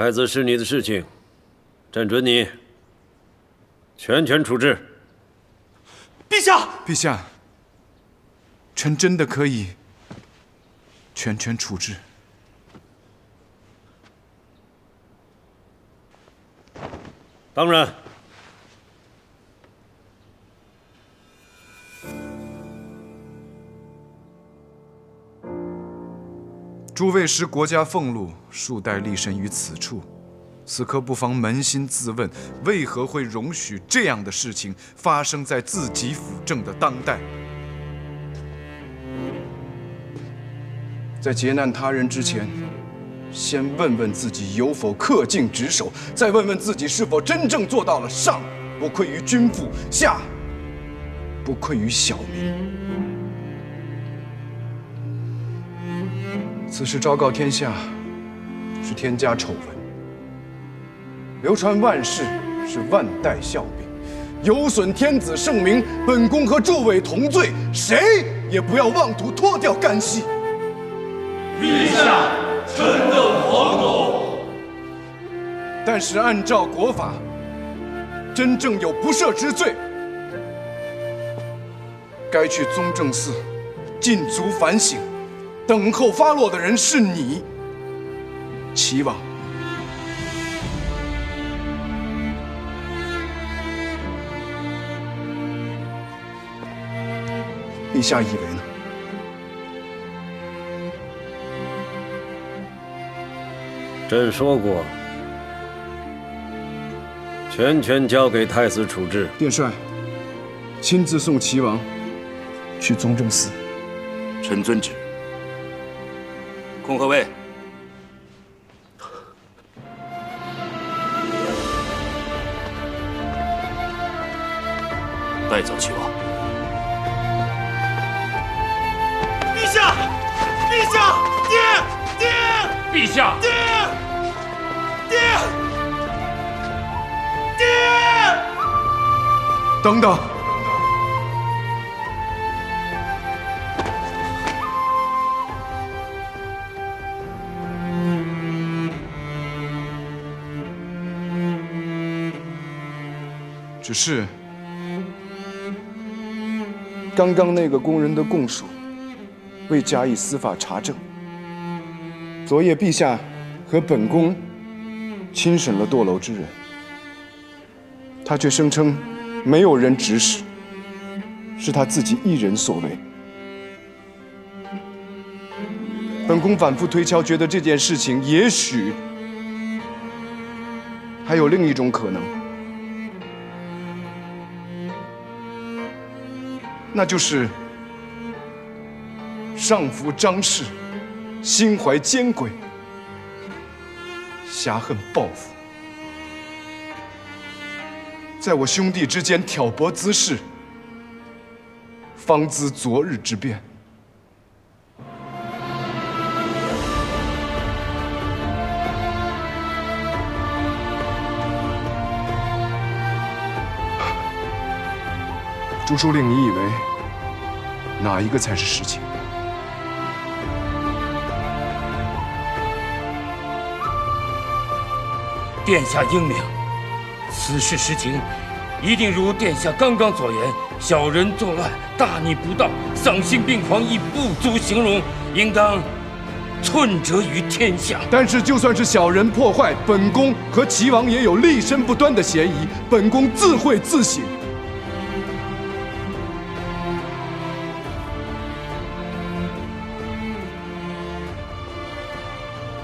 太子是你的事情，朕准你全权处置。陛下，陛下，臣真的可以全权处置。当然。诸位失国家俸禄，数代立身于此处，此刻不妨扪心自问：为何会容许这样的事情发生在自己辅政的当代？在劫难他人之前，先问问自己有否恪尽职守，再问问自己是否真正做到了上不愧于君父，下不愧于小民。此事昭告天下，是天家丑闻；流传万世，是万代笑柄。有损天子圣明，本宫和诸位同罪，谁也不要妄图脱掉干系。陛下，臣等惶恐。但是按照国法，真正有不赦之罪，该去宗正寺禁足反省。等候发落的人是你，齐王。陛下以为呢？朕说过，全权交给太子处置。殿帅，亲自送齐王去宗正寺。臣遵旨。恭贺卫，带走齐王。陛下，陛下，爹，爹，陛下，爹，爹，爹，等等。只是，刚刚那个工人的供述未加以司法查证。昨夜陛下和本宫亲审了堕楼之人，他却声称没有人指使，是他自己一人所为。本宫反复推敲，觉得这件事情也许还有另一种可能。那就是上服张氏，心怀奸诡，侠恨报复，在我兄弟之间挑拨滋事，方滋昨日之变。朱书令，你以为哪一个才是实情？殿下英明，此事实情一定如殿下刚刚所言，小人作乱，大逆不道，丧心病狂亦不足形容，应当寸折于天下。但是，就算是小人破坏，本宫和齐王也有立身不端的嫌疑，本宫自会自省。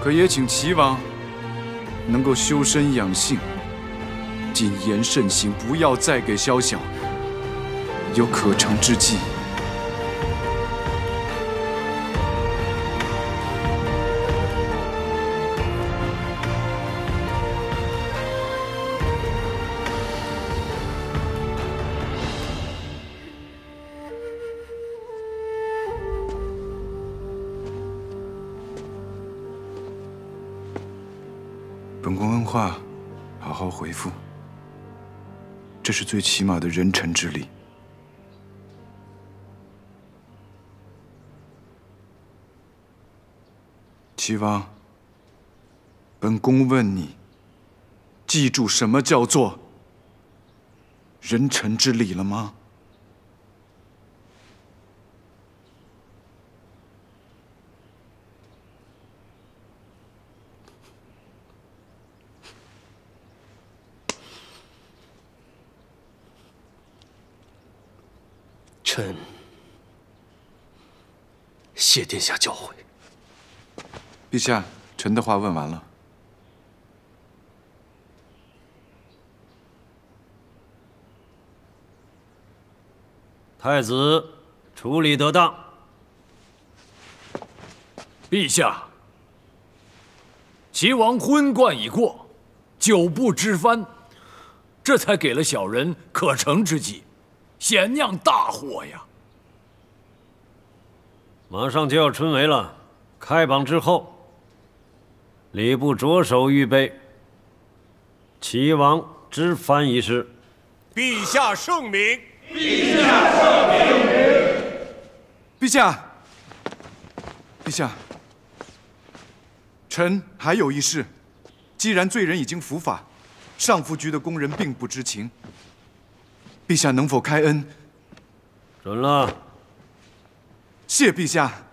可也请齐王能够修身养性，谨言慎行，不要再给萧小有可乘之机。本宫问话，好好回复。这是最起码的人臣之礼。齐王，本宫问你，记住什么叫做人臣之礼了吗？臣谢殿下教诲。陛下，臣的话问完了。太子处理得当。陛下，齐王昏冠已过，久不知藩，这才给了小人可乘之机，险酿大祸呀！马上就要春闱了，开榜之后，礼部着手预备齐王之藩一事。陛下圣明。陛下圣明，陛下，陛下臣还有一事。既然罪人已经伏法，上服局的工人并不知情，陛下能否开恩？准了。谢陛下。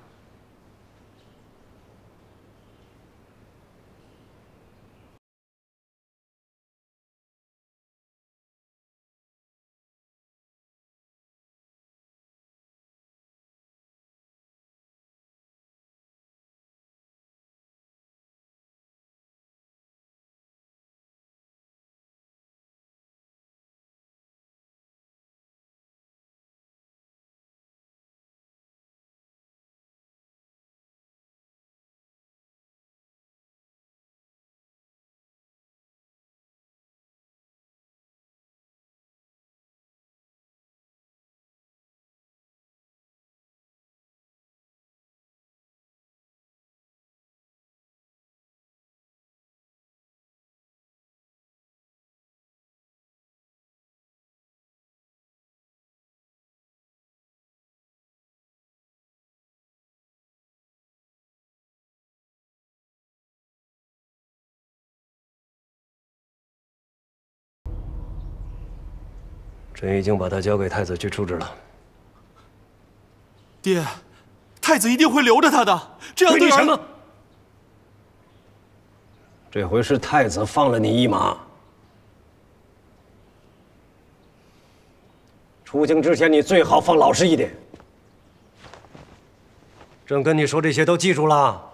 朕已经把他交给太子去处置了。爹，太子一定会留着他的。这样对你什么？这回是太子放了你一马。出京之前，你最好放老实一点。朕跟你说这些都记住了。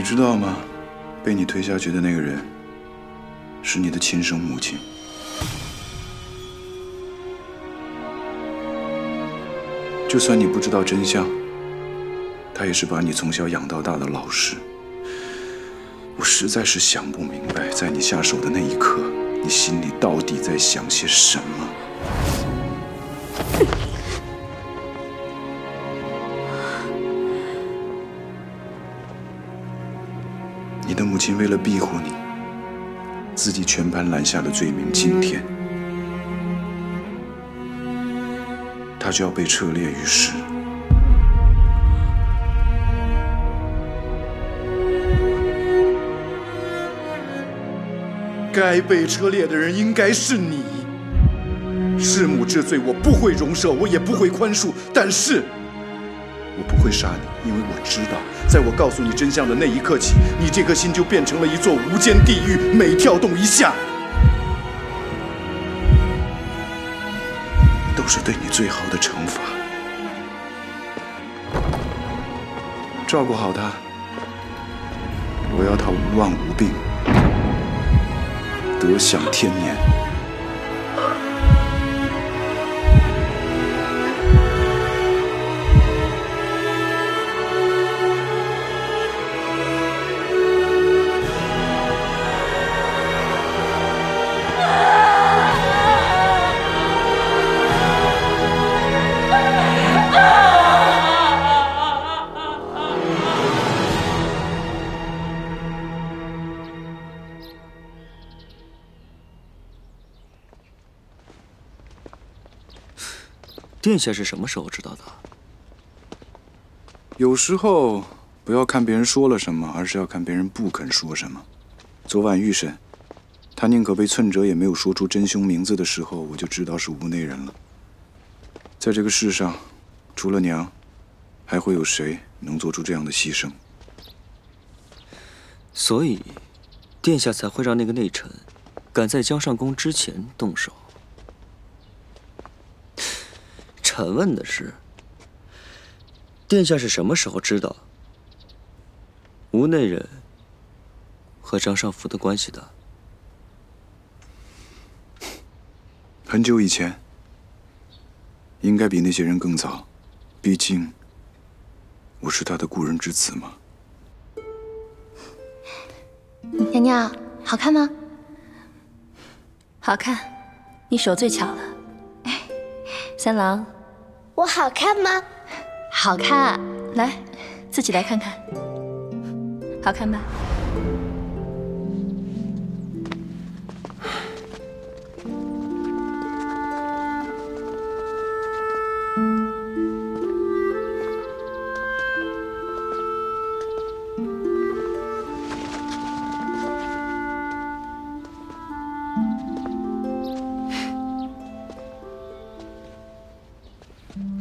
你知道吗？被你推下去的那个人，是你的亲生母亲。就算你不知道真相，她也是把你从小养到大的老师。我实在是想不明白，在你下手的那一刻，你心里到底在想些什么？母亲为了庇护你，自己全盘揽下了罪名。今天，她就要被车裂于世。该被车裂的人应该是你。弑母之罪，我不会容赦，我也不会宽恕。但是，会杀你，因为我知道，在我告诉你真相的那一刻起，你这颗心就变成了一座无间地狱，每跳动一下，都是对你最好的惩罚。照顾好他，我要他无妄无病，得享天年。殿下是什么时候知道的？有时候不要看别人说了什么，而是要看别人不肯说什么。昨晚御审，他宁可被寸折，也没有说出真凶名字的时候，我就知道是屋内人了。在这个世上，除了娘，还会有谁能做出这样的牺牲？所以，殿下才会让那个内臣赶在江上宫之前动手。臣问的是，殿下是什么时候知道吴内人和张尚福的关系的？很久以前，应该比那些人更早。毕竟，我是他的故人之子嘛。娘娘，好看吗？好看，你手最巧了。三郎，我好看吗？好看，来，自己来看看，好看吧？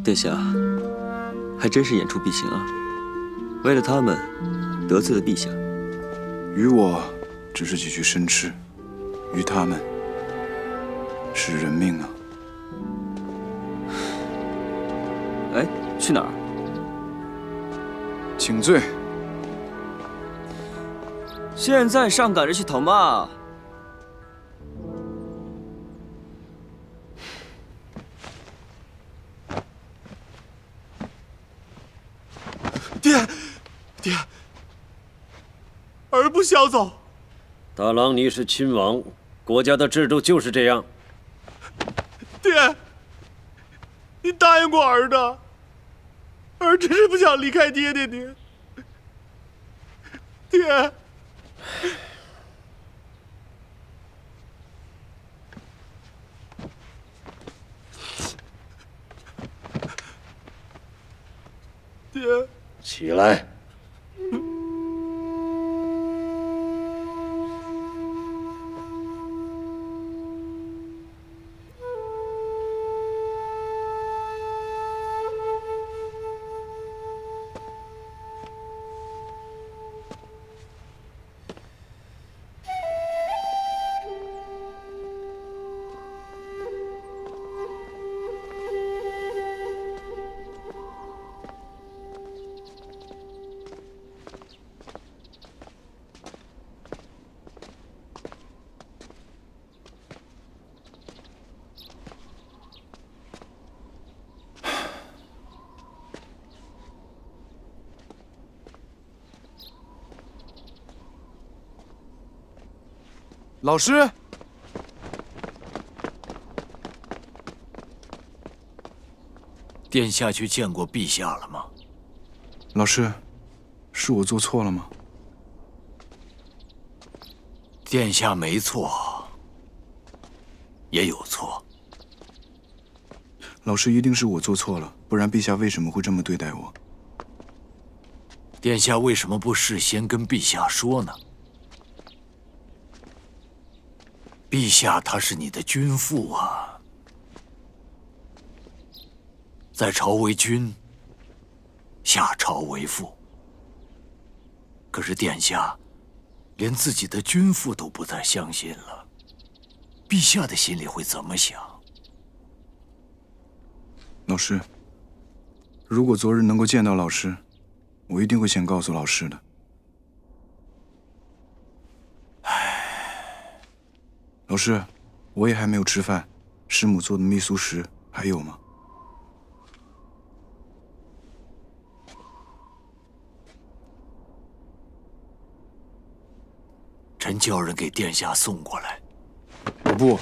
殿下，还真是言出必行啊！为了他们，得罪了陛下，于我只是几句生吃，于他们是人命啊！哎，去哪儿？请罪。现在上赶着去讨骂？大郎，尼是亲王，国家的制度就是这样。爹，你答应过儿的，儿只是不想离开爹爹爹。爹，爹，起来。老师，殿下去见过陛下了吗？老师，是我做错了吗？殿下没错，也有错。老师，一定是我做错了，不然陛下为什么会这么对待我？殿下为什么不事先跟陛下说呢？陛下他是你的君父啊，在朝为君，下朝为父。可是殿下连自己的君父都不再相信了，陛下的心里会怎么想？老师，如果昨日能够见到老师，我一定会先告诉老师的。老师，我也还没有吃饭，师母做的蜜酥食还有吗？臣叫人给殿下送过来。我不，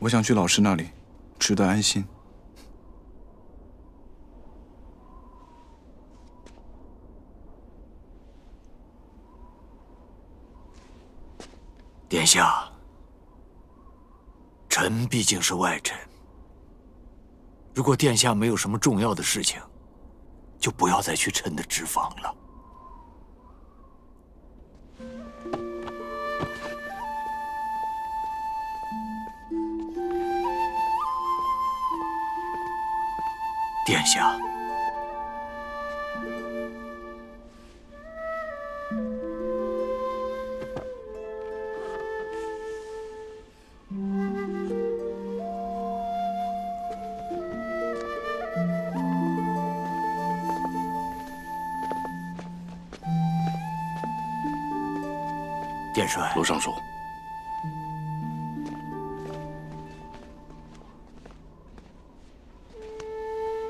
我想去老师那里，吃得安心。殿下，臣毕竟是外臣，如果殿下没有什么重要的事情，就不要再去臣的纸坊了。殿下。殿帅，罗尚书，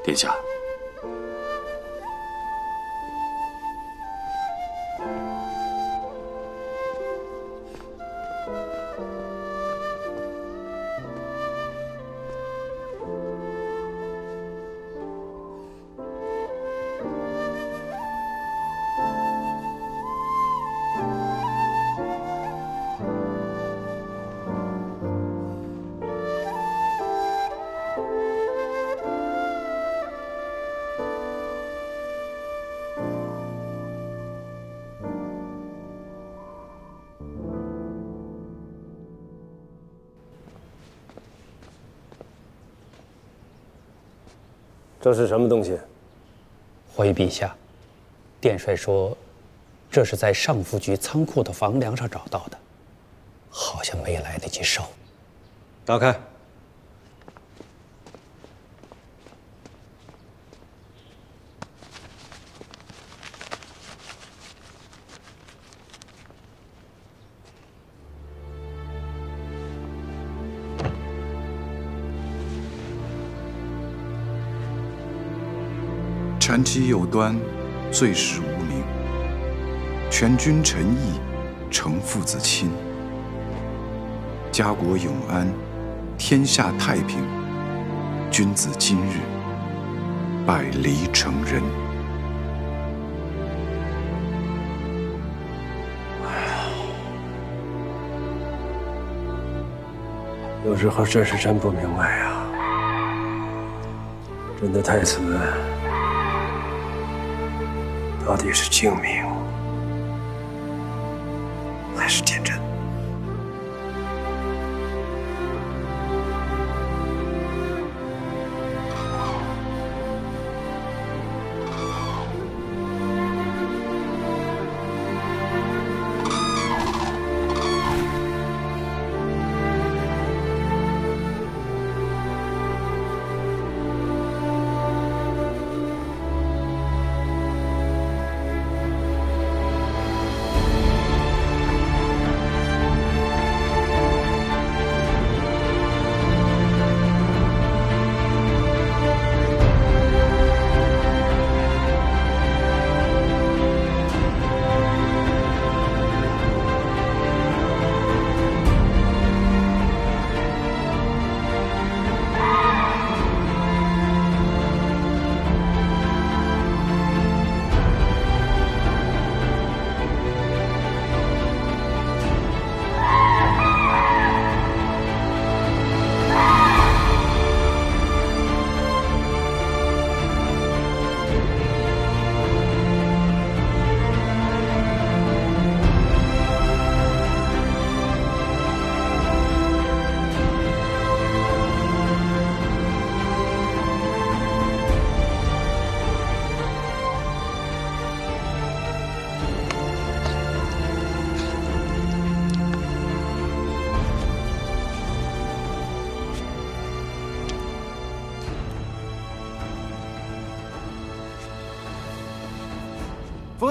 殿下。这是什么东西？回陛下，殿帅说，这是在上府局仓库的房梁上找到的，好像没来得及烧。打开。禅期有端，最是无名。全君臣义，成父子亲。家国永安，天下太平。君子今日，百离成人。哎呀，有时候真是真不明白呀，朕的太子。到底是精明还是天真？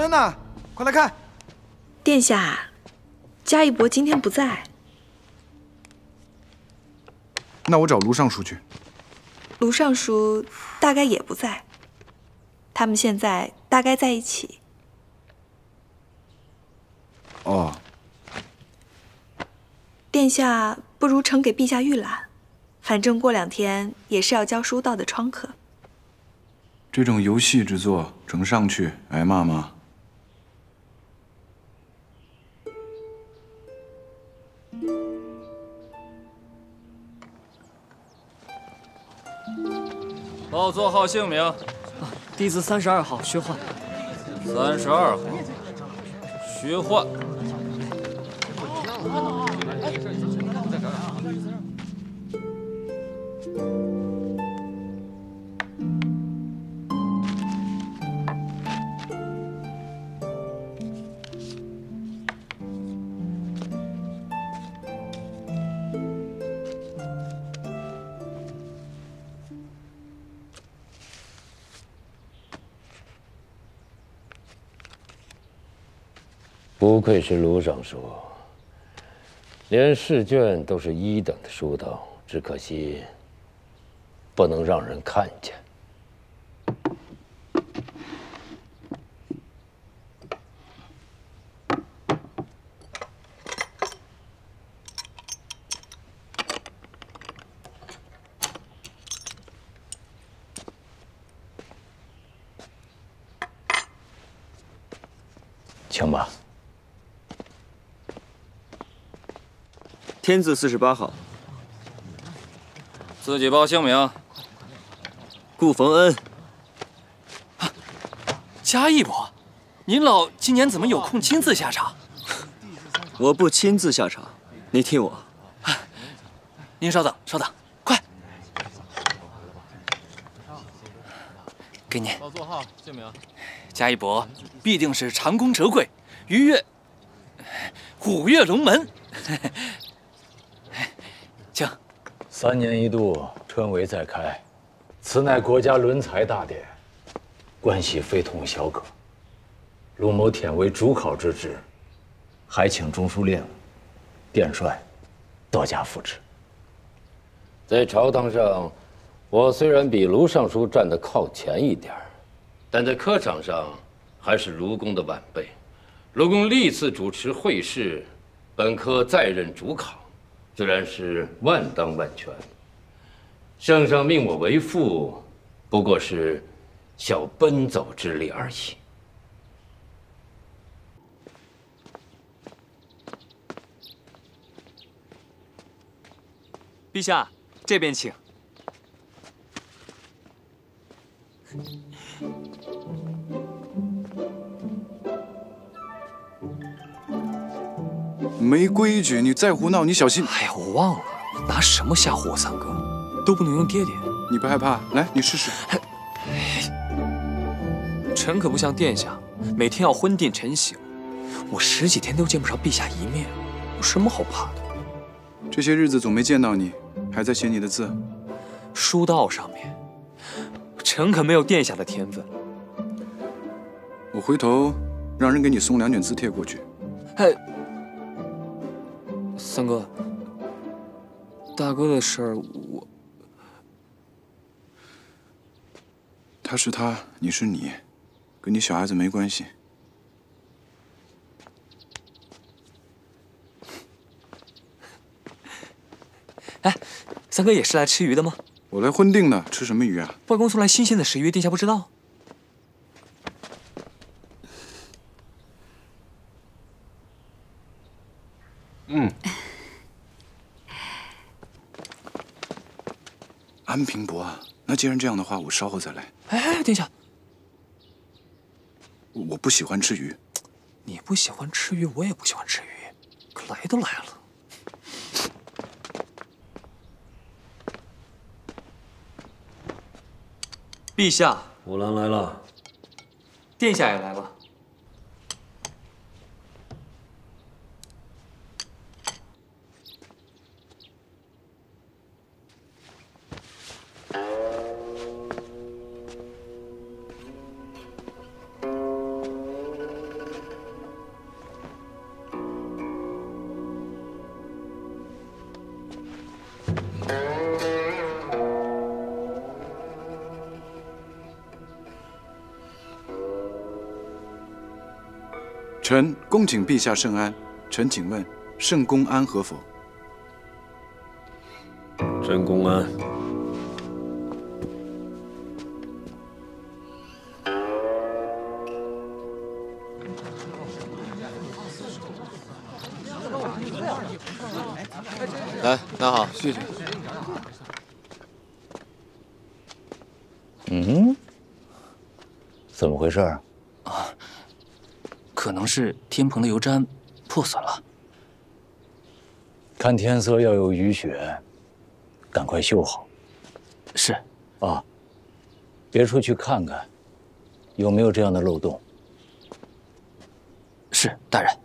冯恩呐，快来看！殿下，嘉义伯今天不在。那我找卢尚书去。卢尚书大概也不在。他们现在大概在一起。哦。殿下，不如呈给陛下预览，反正过两天也是要交书到的窗课。这种游戏之作，呈上去挨骂吗？报座号姓名。弟子三十二号薛焕。三十二号，薛焕。愧是卢尚书，连试卷都是一等的书道，只可惜不能让人看见。天字四十八号，自己报姓名。顾逢恩。嘉义伯，您老今年怎么有空亲自下场？我不亲自下场，你替我。您稍等，稍等，快！给您。报座号，姓名。嘉义伯必定是长弓折桂，鱼跃虎跃龙门。三年一度春闱再开，此乃国家轮才大典，关系非同小可。陆某忝为主考之职，还请中书令、殿帅多加扶持。在朝堂上，我虽然比卢尚书站得靠前一点但在科场上还是卢公的晚辈。卢公历次主持会试，本科再任主考。自然是万当万全。圣上命我为父，不过是小奔走之力而已。陛下，这边请。没规矩，你再胡闹，你小心！哎呀，我忘了，拿什么吓唬我三哥？都不能用爹爹。你不害怕？来，你试试。臣可不像殿下，每天要昏定晨醒。我十几天都见不着陛下一面，有什么好怕的？这些日子总没见到你，还在写你的字。书道上面，臣可没有殿下的天分。我回头让人给你送两卷字帖过去。哎。三哥，大哥的事儿，我他是他，你是你，跟你小孩子没关系。哎，三哥也是来吃鱼的吗？我来婚定的，吃什么鱼啊？外公送来新鲜的石鱼，殿下不知道？安平伯，那既然这样的话，我稍后再来。哎，殿下，我不喜欢吃鱼。你不喜欢吃鱼，我也不喜欢吃鱼。可来都来了，陛下，五郎来了。殿下也来了。臣恭请陛下圣安。臣请问，圣公安何否？朕公安。来，拿好。谢谢。嗯怎么回事？啊，可能是天棚的油毡破损了。看天色要有雨雪，赶快修好。是。啊，别处去看看，有没有这样的漏洞。是，大人。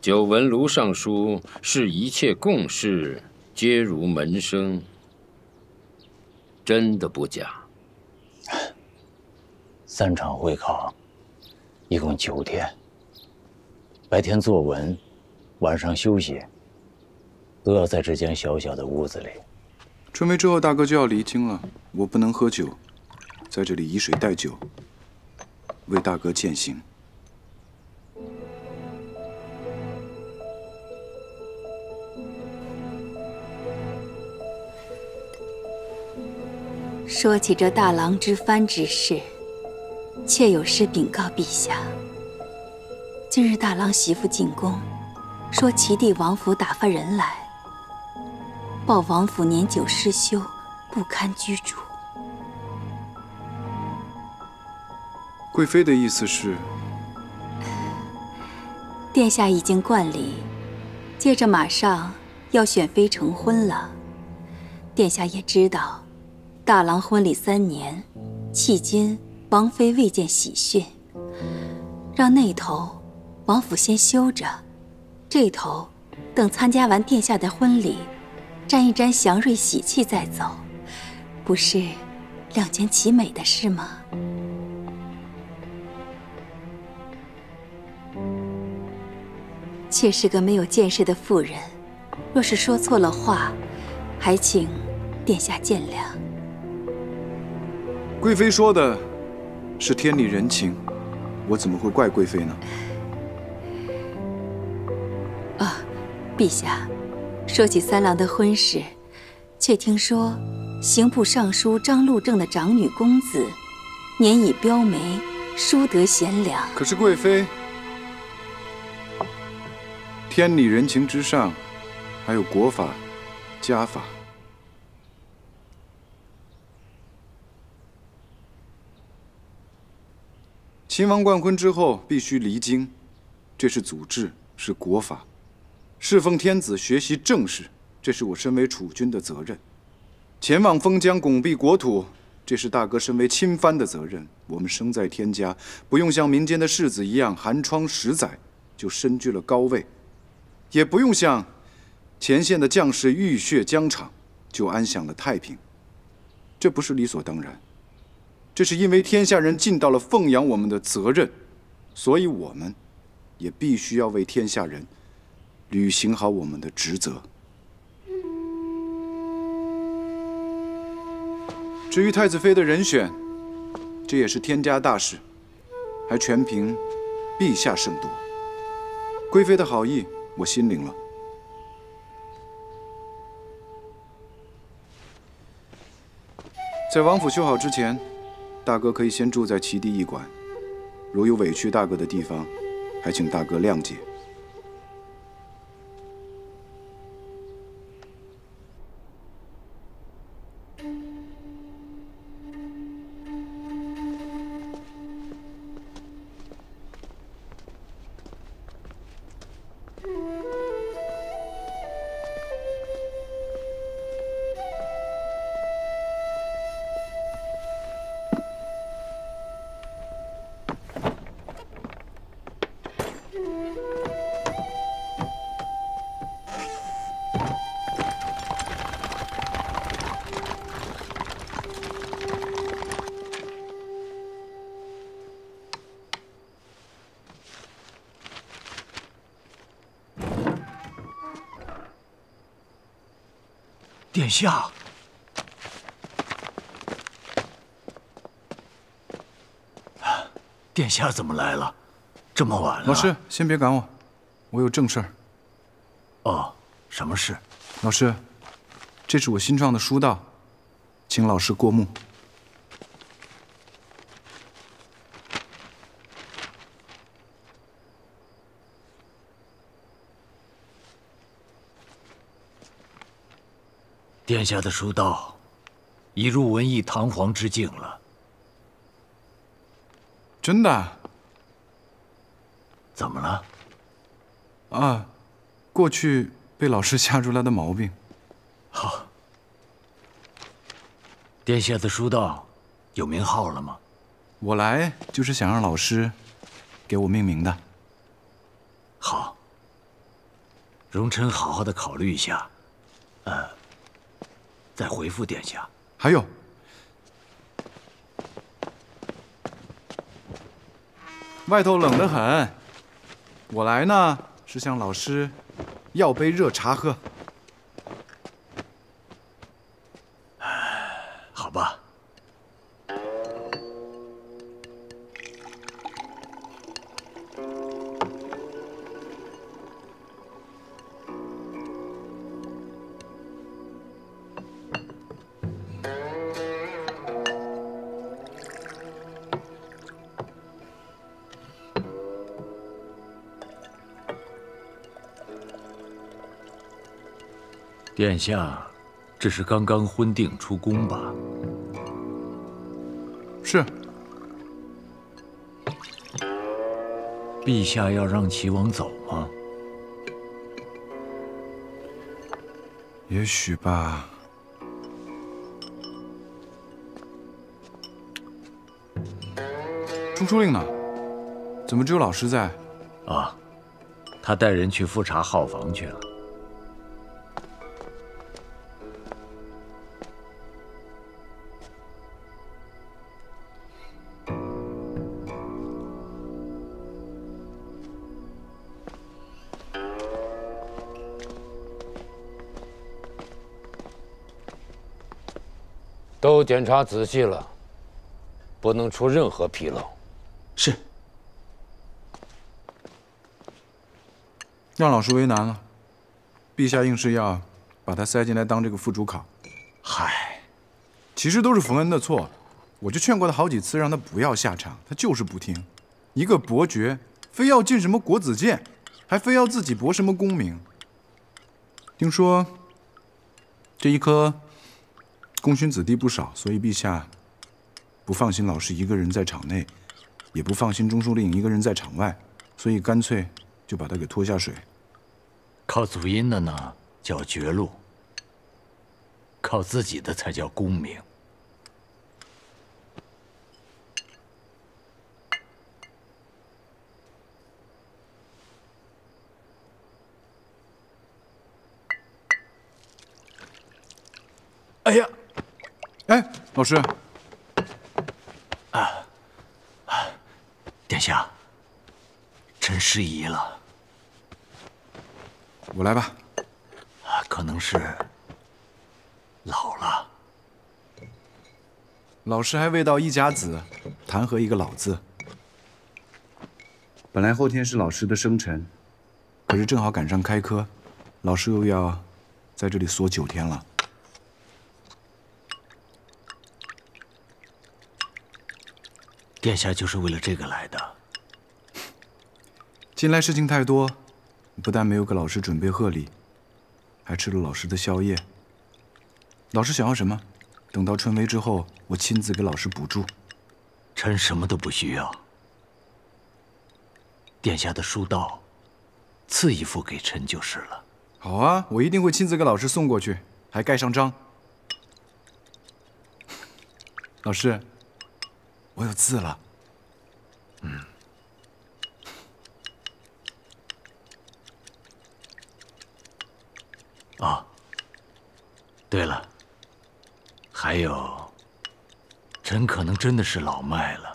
久闻卢尚书视一切共事皆如门生，真的不假。三场会考，一共九天。白天作文，晚上休息，都要在这间小小的屋子里。春梅之后，大哥就要离京了，我不能喝酒，在这里以水代酒，为大哥践行。说起这大郎之藩之事，妾有事禀告陛下。今日大郎媳妇进宫，说齐地王府打发人来，报王府年久失修，不堪居住。贵妃的意思是，殿下已经冠礼，接着马上要选妃成婚了。殿下也知道。大郎婚礼三年，迄今王妃未见喜讯。让那头王府先休着，这头等参加完殿下的婚礼，沾一沾祥瑞喜气再走，不是两全其美的事吗？妾是个没有见识的妇人，若是说错了话，还请殿下见谅。贵妃说的是天理人情，我怎么会怪贵妃呢？啊，陛下，说起三郎的婚事，却听说刑部尚书张禄正的长女公子，年已标眉，淑德贤良。可是贵妃，天理人情之上，还有国法、家法。秦王冠婚之后必须离京，这是祖制，是国法。侍奉天子，学习政事，这是我身为储君的责任。前往封疆，拱璧国土，这是大哥身为亲藩的责任。我们生在天家，不用像民间的士子一样寒窗十载就身居了高位，也不用像前线的将士浴血疆场就安享了太平。这不是理所当然。这是因为天下人尽到了奉养我们的责任，所以我们也必须要为天下人履行好我们的职责。至于太子妃的人选，这也是天家大事，还全凭陛下圣夺。贵妃的好意，我心领了。在王府修好之前。大哥可以先住在齐地驿馆，如有委屈大哥的地方，还请大哥谅解。殿下怎么来了？这么晚了。老师，先别赶我，我有正事儿。哦，什么事？老师，这是我新创的书道，请老师过目。殿下的书道已入文艺堂皇之境了。真的？怎么了？啊，过去被老师吓出来的毛病。好。殿下的书道有名号了吗？我来就是想让老师给我命名的。好，容臣好好的考虑一下，呃，再回复殿下。还有，外头冷得很，我来呢是向老师要杯热茶喝。殿下，这是刚刚婚定出宫吧？是。陛下要让齐王走吗？也许吧。中书令呢？怎么只有老师在？啊，他带人去复查号房去了。检查仔细了，不能出任何纰漏。是。让老师为难了，陛下硬是要把他塞进来当这个副主考。嗨，其实都是冯恩的错，我就劝过他好几次，让他不要下场，他就是不听。一个伯爵，非要进什么国子监，还非要自己博什么功名。听说这一科。功勋子弟不少，所以陛下不放心老师一个人在场内，也不放心中书令一个人在场外，所以干脆就把他给拖下水。靠祖荫的呢叫绝路，靠自己的才叫功名。哎呀！哎，老师。啊，殿下，臣失仪了。我来吧。啊，可能是老了。老师还未到一甲子，谈何一个老字？本来后天是老师的生辰，可是正好赶上开科，老师又要在这里锁九天了。殿下就是为了这个来的。近来事情太多，不但没有给老师准备贺礼，还吃了老师的宵夜。老师想要什么，等到春闱之后，我亲自给老师补助。臣什么都不需要。殿下的书道，赐一副给臣就是了。好啊，我一定会亲自给老师送过去，还盖上章。老师。我有字了，嗯。啊，对了，还有，臣可能真的是老迈了，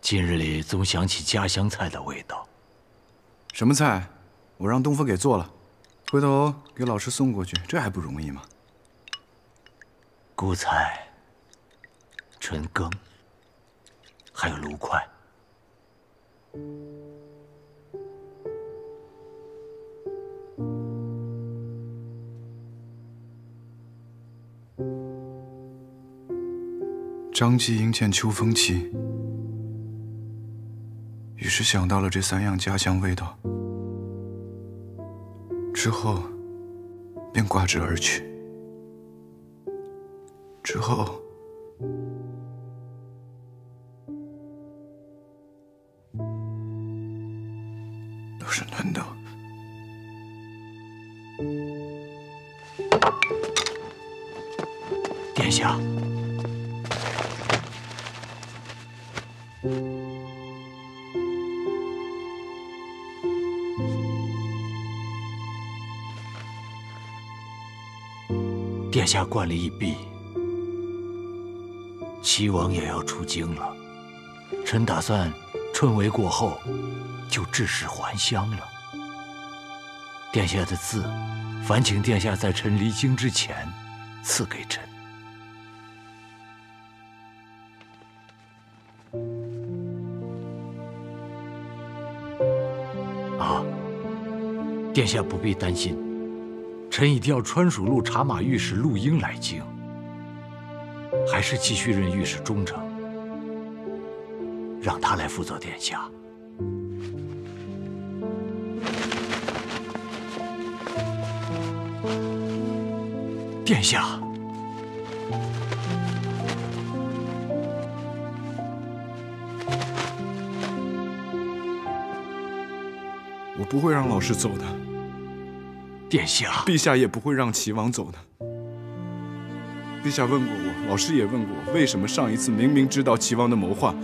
近日里总想起家乡菜的味道。什么菜？我让东风给做了，回头给老师送过去，这还不容易吗？菇菜。春耕，还有芦块。张继英见秋风起，于是想到了这三样家乡味道，之后便挂之而去。之后，殿下冠礼已毕，齐王也要出京了。臣打算春闱过后就致使还乡了。殿下的字，烦请殿下在臣离京之前赐给臣。啊，殿下不必担心，臣已调川蜀路茶马御史陆英来京，还是继续任御史中丞，让他来负责殿下。殿下，我不会让老师走的。殿下，陛下也不会让齐王走的。陛下问过我，老师也问过我，为什么上一次明明知道齐王的谋划，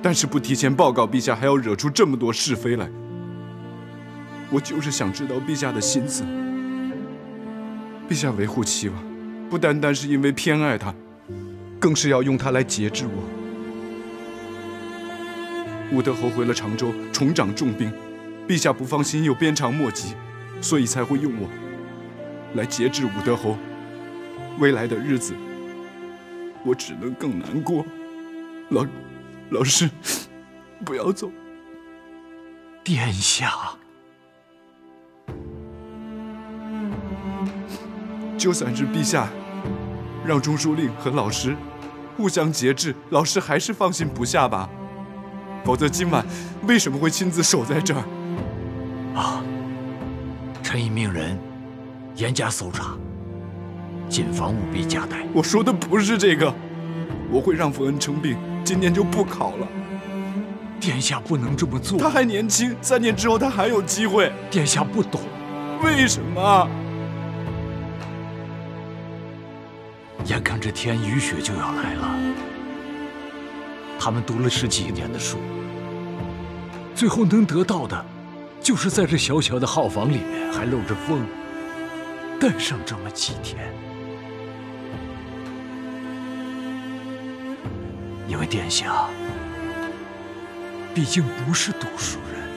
但是不提前报告陛下，还要惹出这么多是非来？我就是想知道陛下的心思。陛下维护齐王，不单单是因为偏爱他，更是要用他来节制我。武德侯回了常州，重掌重兵，陛下不放心又鞭长莫及，所以才会用我来节制武德侯。未来的日子，我只能更难过。老老师，不要走。殿下，就算是陛下让中书令和老师互相节制，老师还是放心不下吧？否则今晚为什么会亲自守在这儿？啊！臣已命人严加搜查，谨防务必加逮。我说的不是这个，我会让冯恩称病，今年就不考了。殿下不能这么做。他还年轻，三年之后他还有机会。殿下不懂，为什么？眼看这天雨雪就要来了，他们读了十几年的书，最后能得到的，就是在这小小的号房里面还漏着风，待上这么几天。因为殿下毕竟不是读书人。